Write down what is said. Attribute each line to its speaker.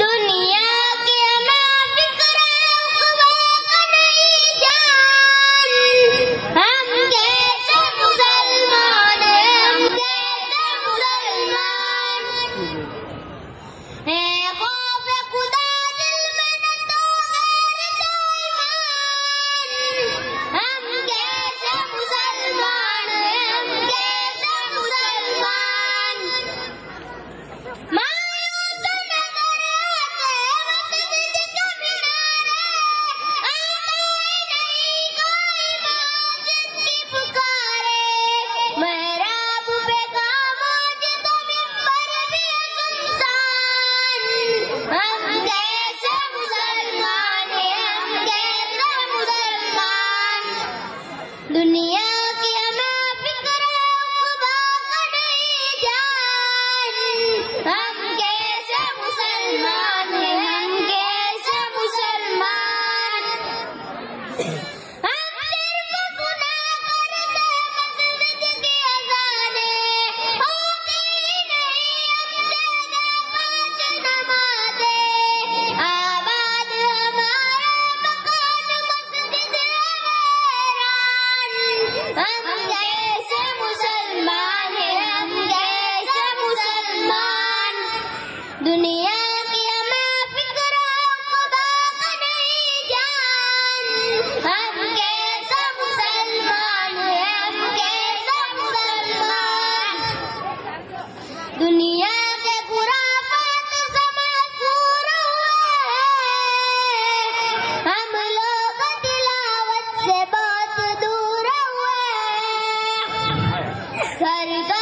Speaker 1: दुनिया 努尼娅。दुनिया की हमें फ़िक्र खुदा का नहीं जान। हम कैसे मुसलमान हम कैसे मुसलमान दुनिया के खुराफात से मजबूर हुए हैं। हम लोग तिलावत से बहुत दूर हुए हैं। घर का